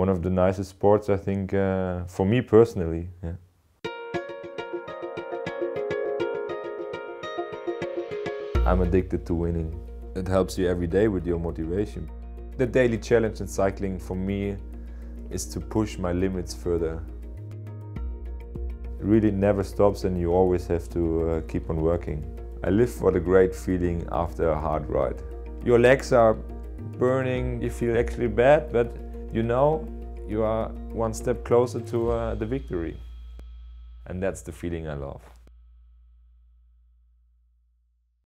one of the nicest sports, I think, uh, for me personally. Yeah. I'm addicted to winning. It helps you every day with your motivation. The daily challenge in cycling for me is to push my limits further. It really never stops and you always have to uh, keep on working. I live for the great feeling after a hard ride. Your legs are burning, you feel actually bad, but you know you are one step closer to uh, the victory. And that's the feeling I love.